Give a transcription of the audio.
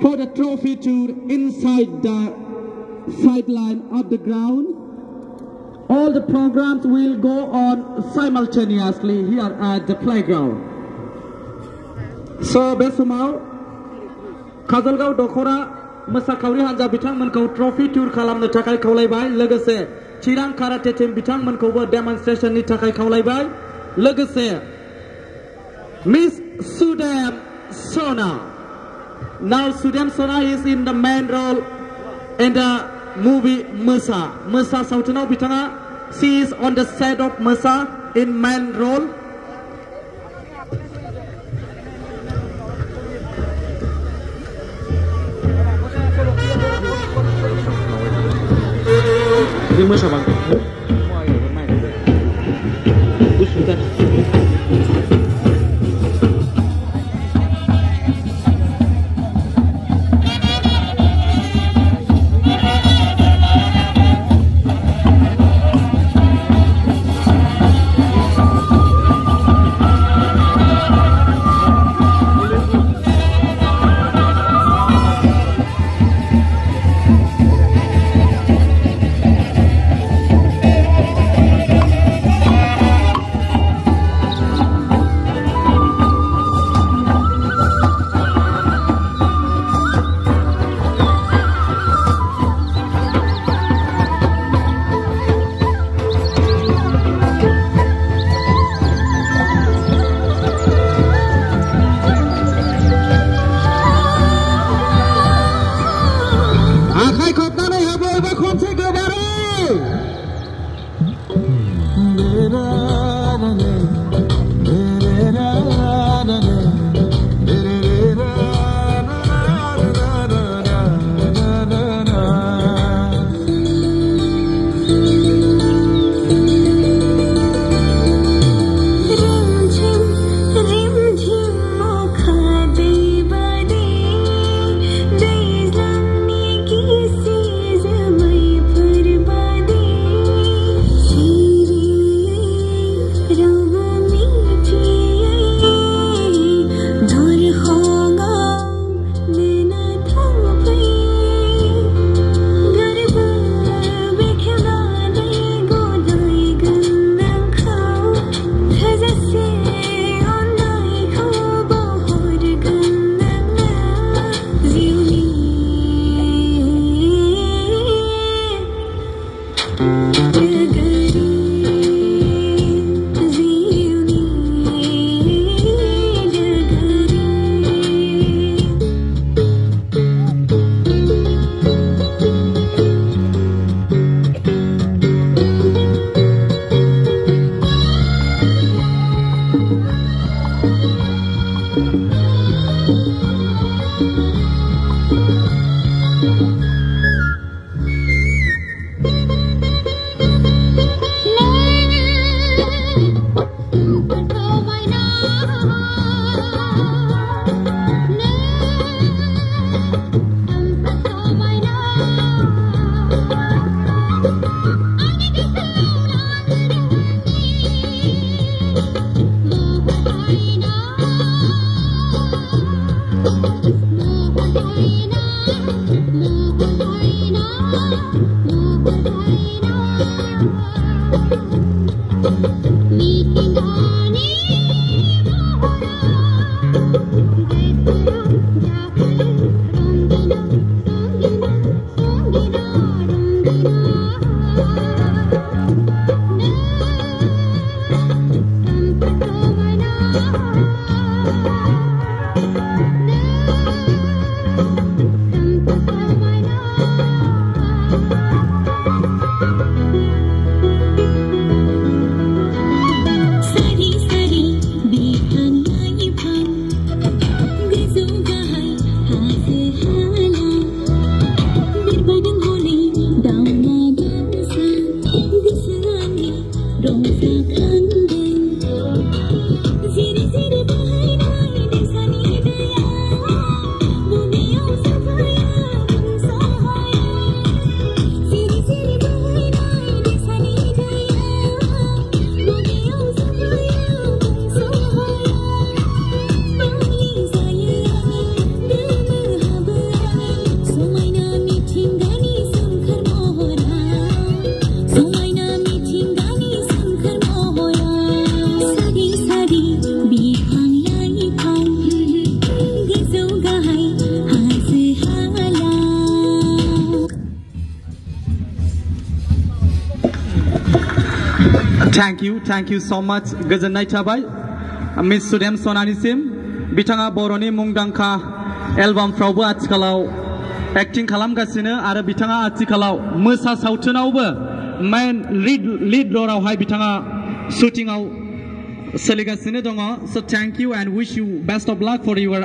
for the trophy tour inside the sideline of the ground. All the programs will go on simultaneously here at the playground. So बे समाव काजलगाव दखरा मोसाखावरि हान्जा बिथांमोनखौ trophy टुर खालामनो थाखाय खावलायबाय लोगोसे चिरां karate Tim बिथांमोनखौबो डेमनस्ट्रेशननि थाखाय खावलायबाय लोगोसे Miss Sudem Sona. Now Sudem Sona is in the main role in the movie Musa. Musa Sautanau Bitana. she is on the side of Musa in main role. Ini Masa bang. ใครขอบตาได้ครับเลยว่าคนเช็คเลย Thank you. Thank you thank you so much गोजोननाय थाबाय miss सुदेम सनानिसिम बिथाङा बर'नि मुंदांखा एलबामफ्रावबो आथिखालाव acting खालामगासिनो आरो बिथाङा आथिखालाव मोसा मेन लिड लिड रलावहाय बिथाङा शुटिंआव सोलिगासिनो दङ स thank wish you best of luck for your